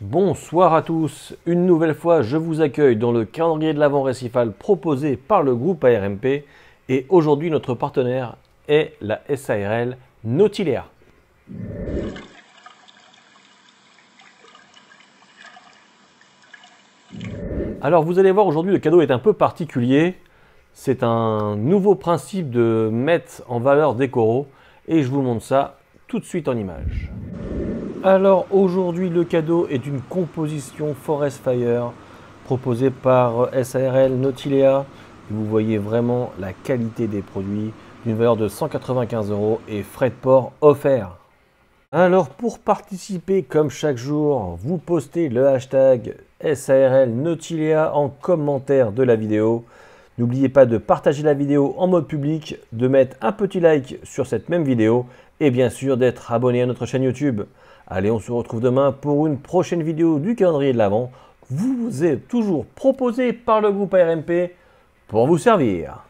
Bonsoir à tous, une nouvelle fois je vous accueille dans le calendrier de l'avant récifal proposé par le groupe ARMP et aujourd'hui notre partenaire est la SARL Nautilea. Alors vous allez voir aujourd'hui le cadeau est un peu particulier, c'est un nouveau principe de mettre en valeur des coraux et je vous montre ça tout de suite en image. Alors aujourd'hui le cadeau est une composition Forest Fire proposée par SARL Nautilea. Vous voyez vraiment la qualité des produits d'une valeur de 195 euros et frais de port offerts. Alors pour participer comme chaque jour, vous postez le hashtag SARL Nautilea en commentaire de la vidéo. N'oubliez pas de partager la vidéo en mode public, de mettre un petit like sur cette même vidéo et bien sûr d'être abonné à notre chaîne YouTube. Allez, on se retrouve demain pour une prochaine vidéo du calendrier de l'Avent. Vous êtes toujours proposé par le groupe ARMP pour vous servir.